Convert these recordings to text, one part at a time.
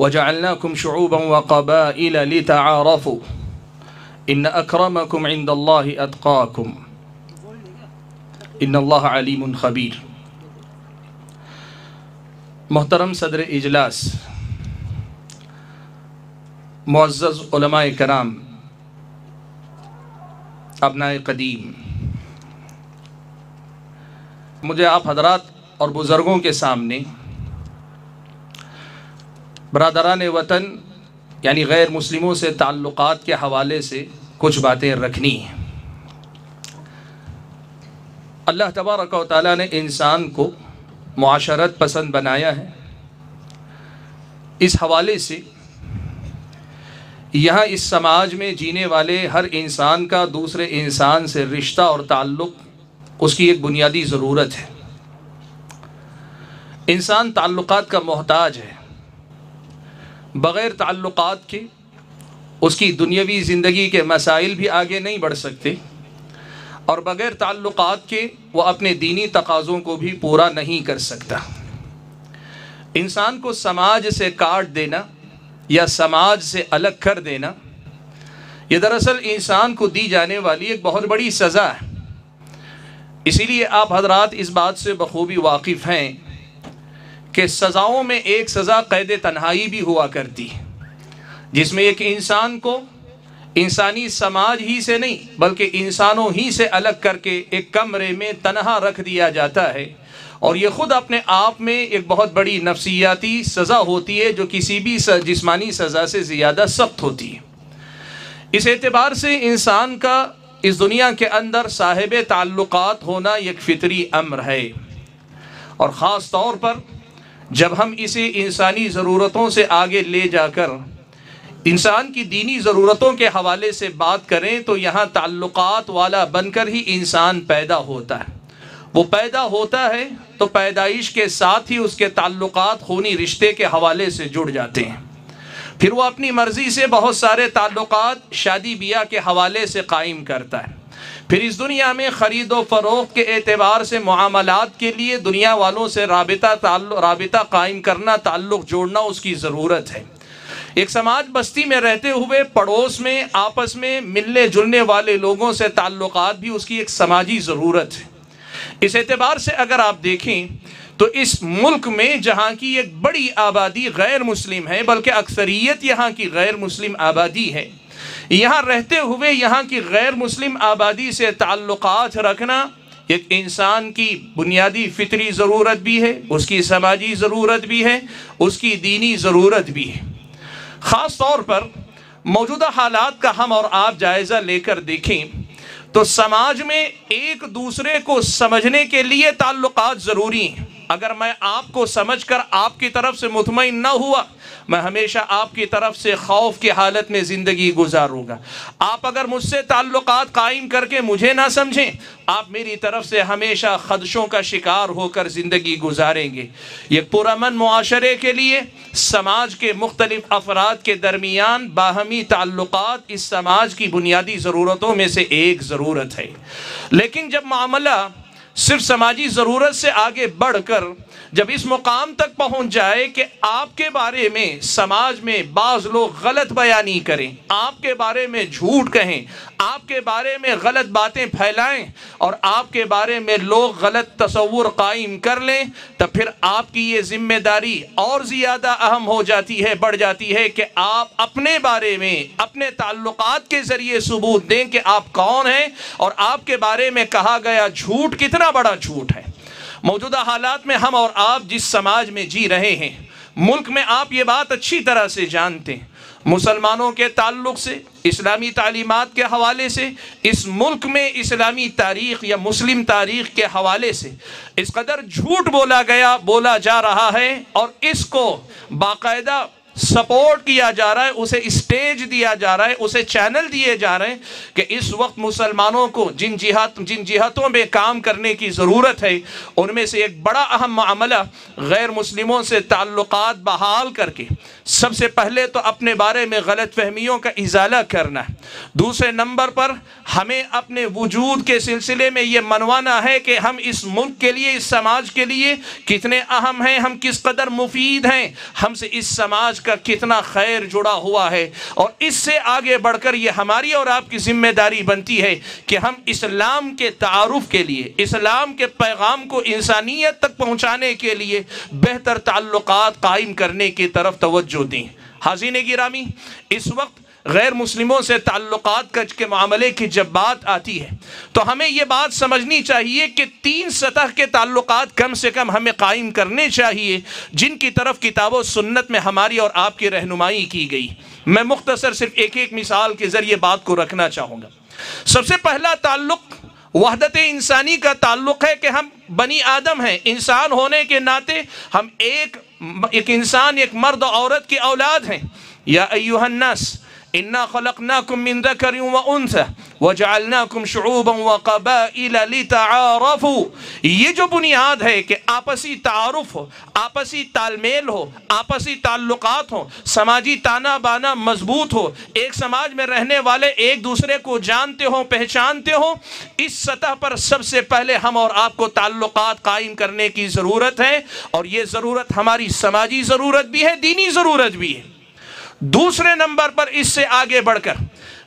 उन्सा वजअलनाकुम शुऊबन व क़बाइल लितआरफ़ू इन अक्रमकुम इंदल्लाहि अतक़ाकुम इन्नल्लाह अलीमुन खबीर मोहतरम सदर इजलास मुअज़्ज़ज़ उलमाए कराम अपनाए कदीम मुझे आप हजरात और बुज़ुर्गों के सामने बरदरान वतन, यानी गैर मुस्लिमों से ताल्लुक़ात के हवाले से कुछ बातें रखनी हैं। अल्लाह तबारक ताली ने इंसान को माशरत पसंद बनाया है। इस हवाले से यहाँ इस समाज में जीने वाले हर इंसान का दूसरे इंसान से रिश्ता और ताल्लुक़, उसकी एक बुनियादी ज़रूरत है। इंसान ताल्लुक़ात का मोहताज है। बग़ैर ताल्लुक़ात के, उसकी दुनियावी ज़िंदगी के मसाइल भी आगे नहीं बढ़ सकते और बग़ैर ताल्लुक़ात के वह अपने दीनी तकाज़ों को भी पूरा नहीं कर सकता। इंसान को समाज से काट देना या समाज से अलग कर देना, ये दरअसल इंसान को दी जाने वाली एक बहुत बड़ी सज़ा है। इसीलिए आप हजरात इस बात से बखूबी वाकिफ़ हैं कि सज़ाओं में एक सज़ा कैद तन्हाई भी हुआ करती। है जिसमें एक इंसान को इंसानी समाज ही से नहीं, बल्कि इंसानों ही से अलग करके एक कमरे में तनहा रख दिया जाता है। और ये ख़ुद अपने आप में एक बहुत बड़ी नफसियाती सज़ा होती है, जो किसी भी जिस्मानी सज़ा से ज़्यादा सख्त होती है। इस एतबार से इंसान का इस दुनिया के अंदर साहिब ताल्लुक़ात होना एक फ़ितरी अम्र है। और ख़ास तौर पर जब हम इसे इंसानी ज़रूरतों से आगे ले जाकर, इंसान की दीनी ज़रूरतों के हवाले से बात करें तो यहाँ ताल्लुक़ात वाला बनकर ही इंसान पैदा होता है। वो पैदा होता है तो पैदाइश के साथ ही उसके ताल्लुक़ात, खूनी रिश्ते के हवाले से जुड़ जाते हैं। फिर वो अपनी मर्ज़ी से बहुत सारे ताल्लुक़ात शादी ब्याह के हवाले से कायम करता है। फिर इस दुनिया में ख़रीद फ़रोख के एतबार से मामलात के लिए दुनिया वालों से रबता रबता कायम करना, ताल्लुक़ जोड़ना उसकी ज़रूरत है। एक समाज बस्ती में रहते हुए पड़ोस में, आपस में मिलने जुलने वाले लोगों से ताल्लुक़ात भी उसकी एक समाजी ज़रूरत है। इस एतबार से अगर आप देखें तो इस मुल्क में जहाँ की एक बड़ी आबादी गैर मुस्लिम है, बल्कि अक्सरियत यहाँ की गैर मुस्लिम आबादी है। यहाँ रहते हुए यहाँ की गैर मुस्लिम आबादी से ताल्लुक़ात रखना एक इंसान की बुनियादी फितरी ज़रूरत भी है, उसकी समाजी ज़रूरत भी है, उसकी दीनी ज़रूरत भी है। ख़ास तौर पर मौजूदा हालात का हम और आप जायज़ा लेकर देखें तो समाज में एक दूसरे को समझने के लिए ताल्लुकात ज़रूरी हैं। अगर मैं आपको समझकर आपकी तरफ़ से मुतमिन न हुआ, मैं हमेशा आपकी तरफ़ से खौफ की हालत में ज़िंदगी गुजारूँगा। आप अगर मुझसे ताल्लुकात कायम करके मुझे ना समझें, आप मेरी तरफ़ से हमेशा खदशों का शिकार होकर ज़िंदगी गुजारेंगे। ये पुरमन मुआशरे के लिए, समाज के मुख्तलिफ़ अफराद के दरमियान बाहमी ताल्लुकात इस समाज की बुनियादी ज़रूरतों में से एक ज़रूरत है। लेकिन जब मामला सिर्फ़ समाजी ज़रूरत से आगे बढ़कर जब इस मुकाम तक पहुँच जाए कि आपके बारे में समाज में बाज़ लोग गलत बयानी करें, आपके बारे में झूठ कहें, आपके बारे में गलत बातें फैलाएँ और आपके बारे में लोग गलत तस्वुर कायम कर लें तो फिर आपकी ये ज़िम्मेदारी और ज़्यादा अहम हो जाती है, बढ़ जाती है कि आप अपने बारे में, अपने ताल्लुकात के ज़रिए सबूत दें कि आप कौन हैं और आपके बारे में कहा गया झूठ कितना बड़ा झूठ है। मौजूदा हालात में हम और आप जिस समाज में जी रहे हैं, मुल्क में आप ये बात अच्छी तरह से जानते हैं। मुसलमानों के ताल्लुक से, इस्लामी तालीमात के हवाले से, इस मुल्क में इस्लामी तारीख़ या मुस्लिम तारीख़ के हवाले से, इस कदर झूठ बोला गया, बोला जा रहा है और इसको बाकायदा सपोर्ट किया जा रहा है, उसे स्टेज दिया जा रहा है, उसे चैनल दिए जा रहे हैं कि इस वक्त मुसलमानों को जिन जिहात जिन जिहातों में काम करने की ज़रूरत है, उनमें से एक बड़ा अहम मामला गैर मुस्लिमों से ताल्लुक़ बहाल करके। सबसे पहले तो अपने बारे में गलत फहमियों का इजाला करना है। दूसरे नंबर पर हमें अपने वजूद के सिलसिले में ये मनवाना है कि हम इस मुल्क के लिए, इस समाज के लिए कितने अहम हैं, हम किस कदर मुफीद हैं, हमसे इस समाज का कितना खैर जुड़ा हुआ है। और इससे आगे बढ़कर ये हमारी और आपकी ज़िम्मेदारी बनती है कि हम इस्लाम के तारुफ के लिए, इस्लाम के पैगाम को इंसानियत तक पहुँचाने के लिए बेहतर ताल्लुक़ कायम करने की तरफ़ तवज्जो दें। हाजिन गिरामी इस वक्त गैर मुस्लिमों से ताल्लुकात के मामले की जब बात आती है तो हमें यह बात समझनी चाहिए कि तीन सतह के ताल्लुकात कम से कम हमें कायम करने चाहिए, जिनकी तरफ़ किताब सुन्नत में हमारी और आपकी रहनुमाई की गई। मैं मुख्तसर सिर्फ़ एक एक मिसाल के ज़रिए बात को रखना चाहूँगा। सबसे पहला ताल्लुक वहदत इंसानी का ताल्लुक है कि हम बनी आदम हैं। इंसान होने के नाते हम एक एक इंसान, एक मर्द औरत की औलाद हैं। या अयुहन्नस इन्ना खलकनाकुम मिन ज़करिन व उनसा व क़बाइल लितआरफू ये जो बुनियाद है कि आपसी तारुफ हो, आपसी तालमेल हो, आपसी ताल्लुकात हो, समाजी ताना बाना मज़बूत हो, एक समाज में रहने वाले एक दूसरे को जानते हो, पहचानते हो, इस सतह पर सबसे पहले हम और आपको ताल्लुकात कायम करने की ज़रूरत है और ये ज़रूरत हमारी समाजी ज़रूरत भी है, दीनी ज़रूरत भी है। दूसरे नंबर पर इससे आगे बढ़कर,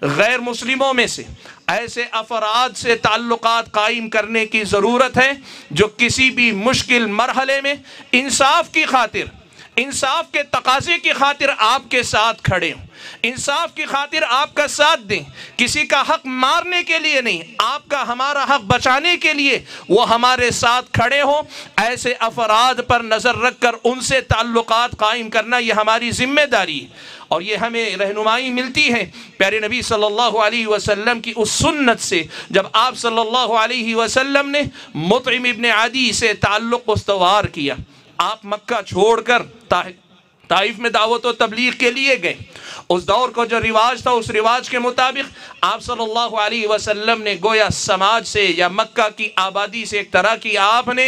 गैर मुस्लिमों में से ऐसे अफराद से ताल्लुक़ कायम करने की ज़रूरत है, जो किसी भी मुश्किल मरहले में इंसाफ की खातिर इंसाफ के तकाजे की खातिर आपके साथ खड़े हों। इंसाफ की खातिर आपका साथ दें। किसी का हक मारने के लिए नहीं, आपका हमारा हक बचाने के लिए वो हमारे साथ खड़े हों। ऐसे अफराद पर नज़र रख कर उनसे ताल्लुक़ कायम करना ये हमारी ज़िम्मेदारी है। और ये हमें रहनुमाई मिलती है। प्यारे नबी सल्लल्लाहु अलैहि वसल्लम की उस सुन्नत से, जब आप सल्लल्लाहु अलैहि वसल्लम ने मुतइम इब्न आदि से ताल्लुक़ उस्तवार किया आप मक्का छोड़कर ताइफ में दावत व तबलीग के लिए गए। उस दौर का जो रिवाज था, उस रिवाज के मुताबिक आप सल्लल्लाहु अलैहि वसल्लम ने गोया समाज से या मक्का की आबादी से एक तरह की आपने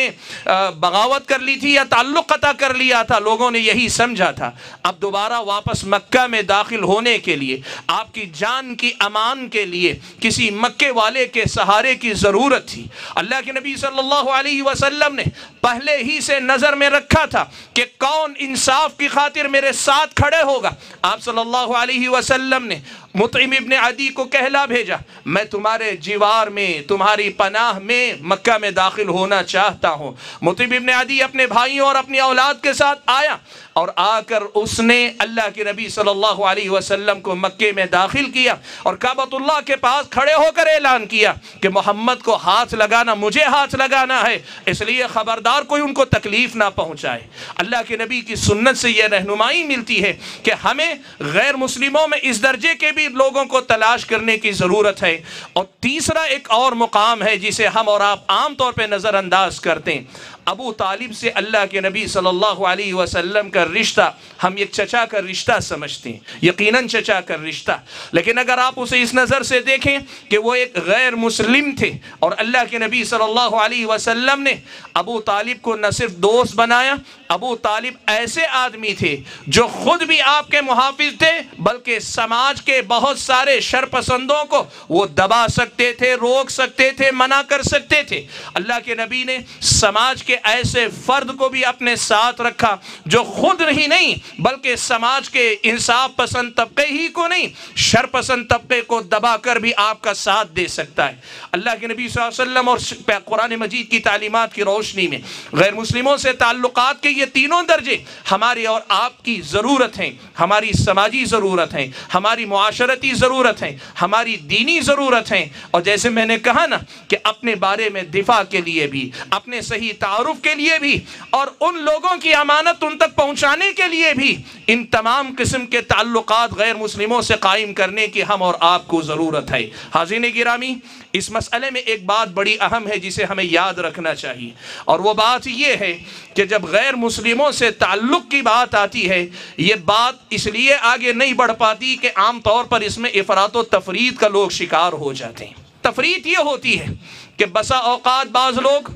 बगावत कर ली थी या ताल्लुक़ कता कर लिया था, लोगों ने यही समझा था। अब दोबारा वापस मक्का में दाखिल होने के लिए, आपकी जान की अमान के लिए किसी मक्के वाले के सहारे की ज़रूरत थी। अल्लाह के नबी सल्लल्लाहु अलैहि वसल्लम ने पहले ही से नज़र में रखा था कि कौन इंसाफ की खातिर मेरे साथ खड़े होगा। आप सल्लल्लाहु अलैहि वसल्लम ने मुतम इबन अदी को कहला भेजा, मैं तुम्हारे जीवार में, तुम्हारी पनाह में मक्का में दाखिल होना चाहता हूँ। मुतम इबन अदी अपने भाइयों और अपनी औलाद के साथ आया और आकर उसने अल्लाह के नबी सल्लल्लाहु अलैहि वसल्लम को मक्के में दाखिल किया और काबतुल्लाह के पास खड़े होकर ऐलान किया कि मोहम्मद को हाथ लगाना, मुझे हाथ लगाना है, इसलिए ख़बरदार कोई उनको तकलीफ़ ना पहुँचाए। अल्लाह के नबी की सुन्नत से यह रहनुमाई मिलती है कि हमें गैर मुस्लिमों में इस दर्जे के भी लोगों को तलाश करने की ज़रूरत है। और तीसरा एक और मुकाम है जिसे हम और आप आम तौर पर नज़रअंदाज करते हैं। अबू तालिब से अल्लाह के नबी सल्लल्लाहु अलैहि वसल्लम का रिश्ता, हम एक चचा का रिश्ता समझते हैं, यकीनन चचा का रिश्ता। लेकिन अगर आप उसे इस नज़र से देखें कि वो एक गैर मुस्लिम थे और अल्लाह के नबी सल्लल्लाहु अलैहि वसल्लम ने अबू तालिब को न सिर्फ़ दोस्त बनाया, अबू तालिब ऐसे आदमी थे जो खुद भी आपके मुहाफिज थे, बल्कि समाज के बहुत सारे शरपसंदों को वो दबा सकते थे, रोक सकते थे, मना कर सकते थे। अल्लाह के नबी ने समाज के ऐसे फ़र्द को भी अपने साथ रखा, जो खुद ही नहीं, बल्कि समाज के इंसाफ पसंद तबके ही को नहीं, शर पसंद तबके को दबा कर भी आपका साथ दे सकता है। अल्लाह के नबी वसल्लम और कुरान मजीद की तालीमत की रोशनी में, गैर मुस्लिमों से ताल्लुक़ के ये तीनों दर्जे, हमारी और आपकी ज़रूरत हैं, हमारी समाजी ज़रूरत हैं, हमारी माशरती ज़रूरत हैं, हमारी दीनी ज़रूरत हैं। और जैसे मैंने कहा ना, कि अपने बारे में दिफा के लिए भी, अपने सही तार मारूफ के लिए भी और उन लोगों की अमानत उन तक पहुँचाने के लिए भी इन तमाम किस्म के ताल्लुक गैर मुस्लिमों से कायम करने की हम और आपको ज़रूरत है। हाजिन गिरामी, इस मसले में एक बात बड़ी अहम है जिसे हमें याद रखना चाहिए। और वो बात यह है कि जब गैर मुस्लिमों से ताल्लुक़ की बात आती है, ये बात इसलिए आगे नहीं बढ़ पाती कि आम तौर पर इसमें अफरात तफरीद का लोग शिकार हो जाते हैं। तफरीत ये होती है कि बसा अवकात बाज़ लोग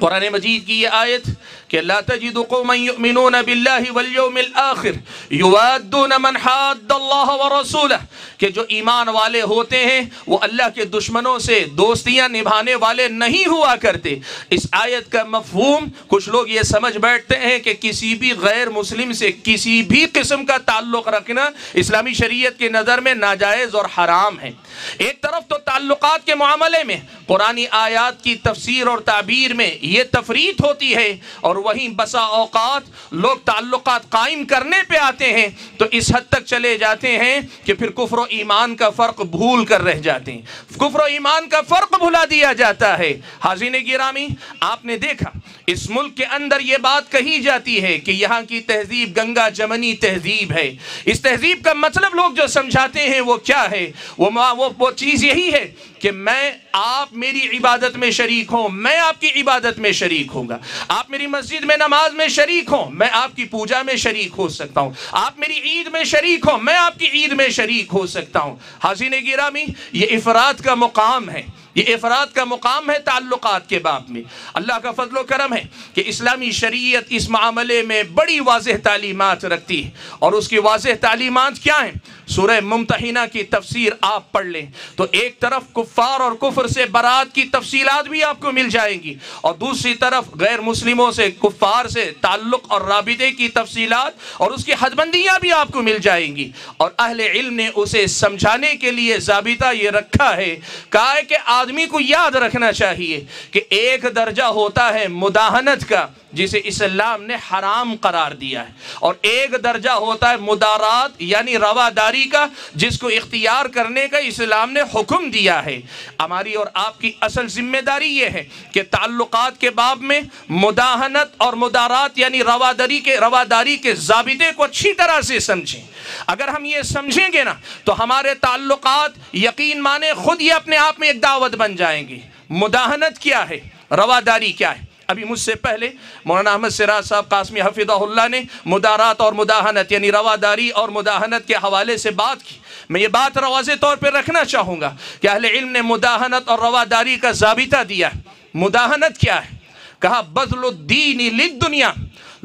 कुरान मजीद की ये आयत कि ला तजिद कौमिन बिल्लाहिल आखिर युवादून मन हद्दल्लाह व रसूलह, कि जो ईमान वाले होते हैं, वो अल्लाह के दुश्मनों से दोस्तियाँ निभाने वाले नहीं हुआ करते। इस आयत का मफहूम, कुछ लोग ये समझ बैठते हैं कि किसी भी गैर मुस्लिम से किसी भी किस्म का ताल्लुक़ रखना इस्लामी शरीयत की नज़र में नाजायज़ और हराम है। एक तरफ़ तो ताल्लुकात के मामले में कुरानी आयात की तफसीर और ताबीर में ये तफरीत होती है, और वहीं बसा औकात लोग ताल्लुकात कायम करने पे आते हैं तो इस हद तक चले जाते हैं कि फिर कुफ्र ईमान का फ़र्क भूल कर रह जाते हैं। कुफ्र ईमान का फ़र्क भुला दिया जाता है। हाजिन गिरामी आपने देखा इस मुल्क के अंदर ये बात कही जाती है कि यहाँ की तहजीब गंगा जमनी तहजीब है। इस तहजीब का मतलब लोग जो समझाते हैं वो क्या है? वो वो, वो चीज़ यही है कि मैं आप मेरी इबादत में शरीक हो, मैं आपकी इबादत में शरीक होगा आप मेरी मस्जिद में नमाज़ में शरीक हो, मैं आपकी पूजा में शरीक हो सकता हूँ। आप मेरी ईद में शरीक हो, मैं आपकी ईद में शरीक हो सकता हूँ। ने गिरामी ये इफरात का मुकाम है। ये अफराद का मुकाम है ताल्लुक़ के बाब में। अल्लाह का फजल करम है कि इस्लामी शरीयत इस मामले में बड़ी वाज तालीमत रखती है। और उसकी वाज तालीमत क्या हैं? सुरह मुमतहिना की तफसीर आप पढ़ लें। तो एक तरफ़ कुफ़ार और कुफर से बारात की तफसीलात भी आपको मिल जाएँगी। और दूसरी तरफ़ गैर मुस्लिमों से कुफ़ार से ताल्लुक़ और रबते की तफसीलात और उसकी हदबंदियाँ भी आपको मिल जाएँगी। और अहल इल्म ने उसे समझाने के लिए जाबिता ये रखा है। कहा है कि आदमी को याद रखना चाहिए कि एक दर्जा होता है मुदाहनत का। जिसे इस्लाम ने हराम करार दिया है। और एक दर्जा होता है मुदारात, यानी रवादारी का, जिसको इख्तियार करने का इस्लाम ने हुक्म दिया है। हमारी और आपकी असल ज़िम्मेदारी ये है कि ताल्लुक़ के बाब में मुदाहनत और मुदारात, यानी रवादारी के रवादारी के जबते को अच्छी तरह से समझें। अगर हम ये समझेंगे ना तो हमारे ताल्लुकात यकीन माने खुद ही अपने आप में एक दावत बन जाएँगे। मुदाहनत क्या है? रवादारी क्या है? अभी मुझसे पहले मौलाना अहमद सिराज साहब कासमी हफिज़ल्ला ने मुदारात और मुदाहनत, यानी रवादारी और मुदाहनत के हवाले से बात की। मैं ये बात रवाज तौर पर रखना चाहूँगा कि अहल इल्म ने मुदाहनत और रवादारी का जबिता दिया है। मुदाहनत क्या है? कहा, बदलुद्दीन लिद दुनिया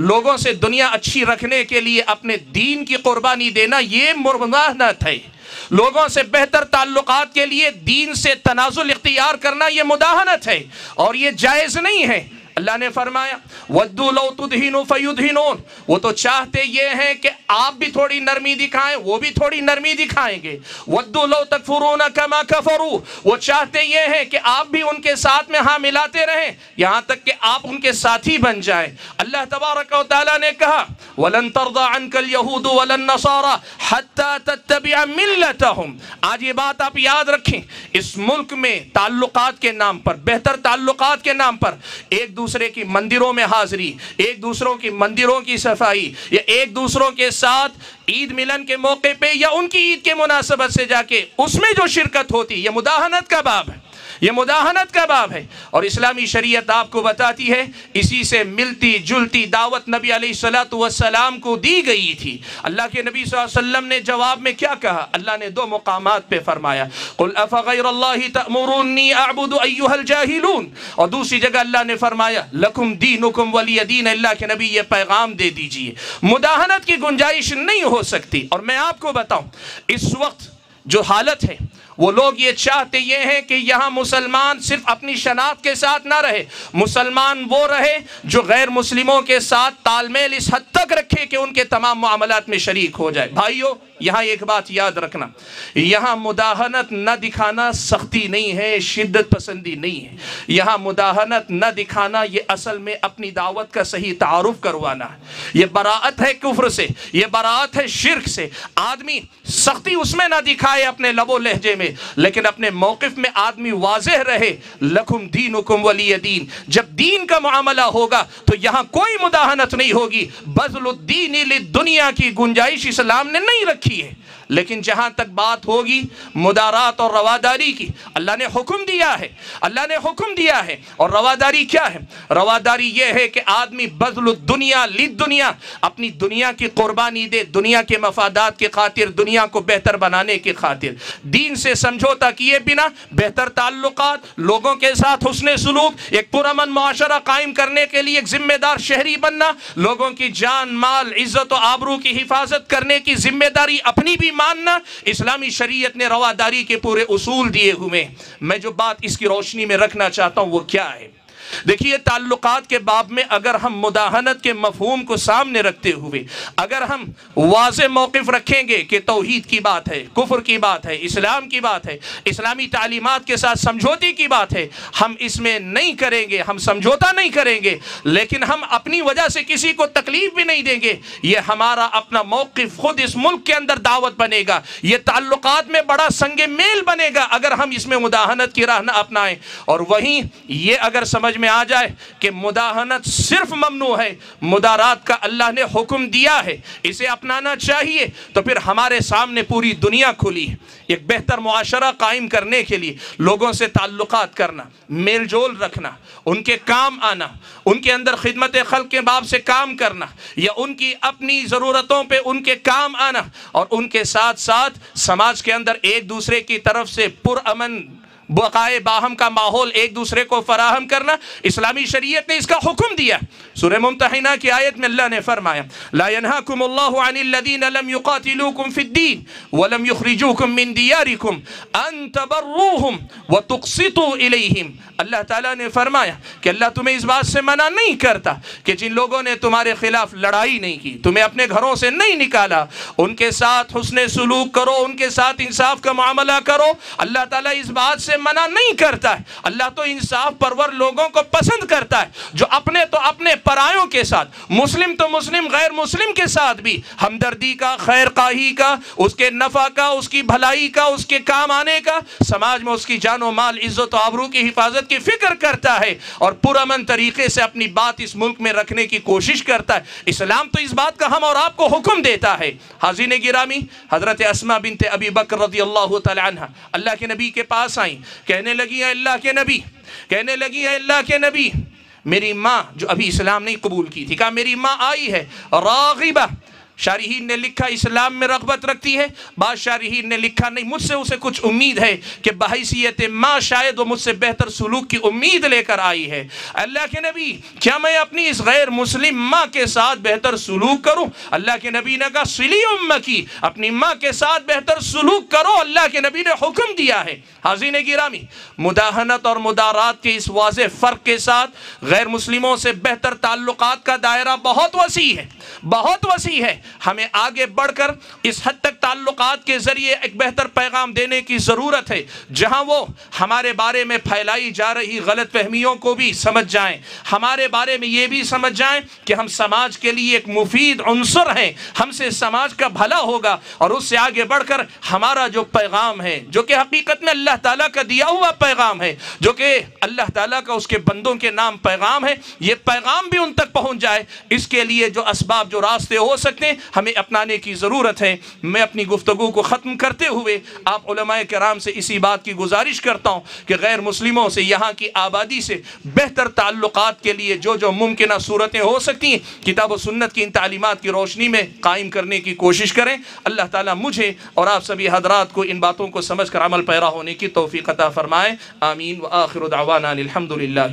लोगों से दुनिया अच्छी रखने के लिए अपने दीन की कुर्बानी देना ये मुदाहनत है। लोगों से बेहतर ताल्लुकात के लिए दीन से तनाजुल इख्तियार करना यह मुदाहनत है। और ये जायज़ नहीं है अल्लाह ने फरमाया वद्दुलौतुदहीनुफयुदहीनून वो तो चाहते ये हैं कि आप भी थोड़ी नरमी दिखाएँ, वो भी थोड़ी नरमी दिखाएँगे। वद्दुलौ तकफुरून कमा कफरू। वो चाहते ये हैं कि आप भी उनके साथ में हाँ मिलाते रहें, यहाँ तक कि आप उनके साथी बन जाएँ। अल्लाह तबारक ने कहा, वलन तरदा अनकल यहूद वलन नसारा हत्ता तत्तबिया मिल्लतहुम। आज ये बात आप याद रखें, इस मुल्क में ताल्लुकात के नाम पर, बेहतर ताल्लुकात के नाम पर एक दूसरे की मंदिरों में हाजिरी, एक दूसरों की मंदिरों की सफ़ाई, या एक दूसरों के साथ ईद मिलन के मौके पे या उनकी ईद के मुनासबत से जाके उसमें जो शिरकत होती है मुदाहनत का बाब है। ये मुदाहनत का बाब है। और इस्लामी शरीयत आपको बताती है, इसी से मिलती जुलती दावत नबी सलाम को दी गई थी। अल्लाह के नबी वसल्लम ने जवाब में क्या कहा? अल्लाह ने दो मकाम पे फरमाया और दूसरी जगह अल्लाह ने फरमाया, लकुम दीन वली दीन अल्लाह के नबी ये पैगाम दे दीजिए। मुदाहनत की गुंजाइश नहीं हो सकती। और मैं आपको बताऊँ, इस वक्त जो हालत है वो लोग ये चाहते ये हैं कि यहाँ मुसलमान सिर्फ़ अपनी शनाख्त के साथ ना रहे। मुसलमान वो रहे जो गैर मुस्लिमों के साथ तालमेल इस हद तक रखे कि उनके तमाम मामलात में शरीक हो जाए। भाइयों, यहाँ एक बात याद रखना। यहाँ मुदाहनत न दिखाना सख्ती नहीं है, शिद्दत पसंदी नहीं है। यहाँ मुदाहनत न दिखाना, ये असल में अपनी दावत का सही तारुफ करवाना है। ये बरात है कुफ्र से, ये बरात है शिरक से। आदमी सख्ती उसमें ना दिखाए अपने लबो लहजे में। लेकिन अपने मौकफ में आदमी वाजह रहे लखुम दीन हुकुम वली दीन। जब दीन का मामला होगा तो यहाँ कोई मुदाहनत नहीं होगी। बजलुद्दीन दुनिया की गुंजाइश इस्लाम ने नहीं रखी है। लेकिन जहाँ तक बात होगी, मुदारात और रवादारी की, अल्लाह ने हुक्म दिया है, अल्लाह ने हुक्म दिया है। और रवादारी क्या है? रवादारी यह है कि आदमी बदल दुनिया लिद दुनिया, अपनी दुनिया की कुर्बानी दे, दुनिया के मफादात की खातिर, दुनिया को बेहतर बनाने की खातिर। दीन से समझौता किए बिना बेहतर ताल्लुक लोगों के साथ हुसन सलूक, एक पुरमन माशरा कायम करने के लिए एक जिम्मेदार शहरी बनना, लोगों की जान, माल, इज़्ज़त आबरू की हिफाजत करने की ज़िम्मेदारी अपनी भी मानना, इस्लामी शरीयत ने रवादारी के पूरे उसूल दिए हुए मैं जो बात इसकी रोशनी में रखना चाहता हूँ, वो क्या है? देखिए, ताल्लुकात के बाब में अगर हम मुदाहनत के मफहूम को सामने रखते हुए, अगर हम वाज मौक़ रखेंगे कि तोहहीद की बात है, कुफर की बात है, इस्लाम की बात है, इस्लामी तालीमत के साथ समझौते की बात है, हम इसमें नहीं करेंगे, हम समझौता नहीं करेंगे, लेकिन हम अपनी वजह से किसी को तकलीफ़ भी नहीं देंगे, ये हमारा अपना मौक़ खुद इस मुल्क के अंदर दावत बनेगा, ये ताल्लुक में बड़ा संग मेल बनेगा, अगर हम इसमें मुदाहनत की राह न अपनाएँ। और वहीं ये अगर समझ में आ जाए कि मुदाहनत सिर्फ़ ममनू है। मुदारात का अल्लाह ने हुक्म दिया है। इसे अपनाना चाहिए। तो फिर हमारे सामने पूरी दुनिया खुली है। एक बेहतर मुआशरा कायम करने के लिए लोगों से ताल्लुकात करना मेल जोल रखना, उनके काम आना, उनके अंदर खिदमत खल के बाब से काम करना, या उनकी अपनी ज़रूरतों पर उनके काम आना, और उनके साथ साथ समाज के अंदर एक दूसरे की तरफ़ से पुरअमन बकाए बाहम का माहौल एक दूसरे को फराहम करना, इस्लामी शरीयत ने इसका हुक्म दिया। सुर मुमतहिना की आयत में अल्लाह ने फरमाया फिद्दीन वलम युखरिजूकुम मिन दियारिकुम अन तबर्रूहुम व तुक़सितू इलैहिम। अल्लाह ताला ने फरमाया कि अल्लाह तुम्हें इस बात से मना नहीं करता कि जिन लोगों ने तुम्हारे खिलाफ लड़ाई नहीं की, तुम्हें अपने घरों से नहीं निकाला। उनके साथ हुसन सलूक करो, उनके साथ इंसाफ का मामला करो। अल्लाह ताला इस बात से मना नहीं करता है। अल्लाह तो इंसाफ परवर लोगों को पसंद करता है, जो अपने तो अपने परायों के साथ, मुस्लिम तो मुस्लिम, गैर मुस्लिम के साथ भी, हमदर्दी का, खैर काही का, उसके नफ़ा का, उसकी भलाई का, उसके काम आने का, समाज में उसकी जानो माल, इज़्ज़त आबरू की हिफाजत की फ़िक्र करता है और पुरमन तरीके से अपनी बात इस मुल्क में रखने की कोशिश करता है। इस्लाम तो इस बात का हम और आपको हुक्म देता है। हाजिन गिरामी, हज़रत असमा बिनते अबी बकर रदी अल्लाह अल्लाह के नबी के पास आई कहने लगी है अल्लाह के नबी, कहने लगी है अल्लाह के नबी, मेरी माँ जो अभी इस्लाम नहीं कबूल की थी, कहा मेरी माँ आई है, रागिबा शारहीन ने लिखा, इस्लाम में रगबत रखती है। बाद ने लिखा, नहीं, मुझसे उसे कुछ उम्मीद है कि बहसीत माँ शायद वो मुझसे बेहतर सलूक की उम्मीद लेकर आई है। अल्लाह के नबी, क्या मैं अपनी इस गैर मुस्लिम माँ के साथ बेहतर सलूक करूँ? अल्लाह के नबी ने कहा, सिली उम्म की अपनी माँ के साथ बेहतर सलूक करो। अल्लाह के नबी ने हुक्म दिया है। हाजिन गिरामी, मुदाहनत और मुदारात के इस वाज फ़र्क के साथ गैर मुस्लिमों से बेहतर ताल्लुक़ का दायरा बहुत वसी है। बहुत वसी है। हमें आगे बढ़कर इस हद तक ताल्लुकात के ज़रिए एक बेहतर पैगाम देने की ज़रूरत है। जहाँ वो हमारे बारे में फैलाई जा रही गलत फहमियों को भी समझ जाएँ। हमारे बारे में ये भी समझ जाएँ कि हम समाज के लिए एक मुफीद अनसर हैं। हमसे समाज का भला होगा और उससे आगे बढ़कर हमारा जो पैगाम है, जो कि हकीकत में अल्लाह ताला का दिया हुआ पैगाम है, जो कि अल्लाह ताला का उसके बंदों के नाम पैगाम है, ये पैगाम भी उन तक पहुँच जाए। इसके लिए जो इसबाब जो रास्ते हो सकते हैं हमें अपनाने की ज़रूरत है। मैं अपनी गुफ्तु को ख़त्म करते हुए आप कराम से इसी बात की गुजारिश करता हूँ कि गैर मुस्लिमों से यहाँ की आबादी से बेहतर ताल्लुक़ के लिए जो जो मुमकिन सूरतें हो सकती हैं, किताब सुन्नत की इन तालीमत की रोशनी में कायम करने की कोशिश करें। अल्लाह ताला मुझे और आप सभी हजरात को इन बातों को समझ कर अमल पैरा होने की तोफ़ी अता फ़रमाएँ। आमीन व आखिर दावाना अलहमदिल्ला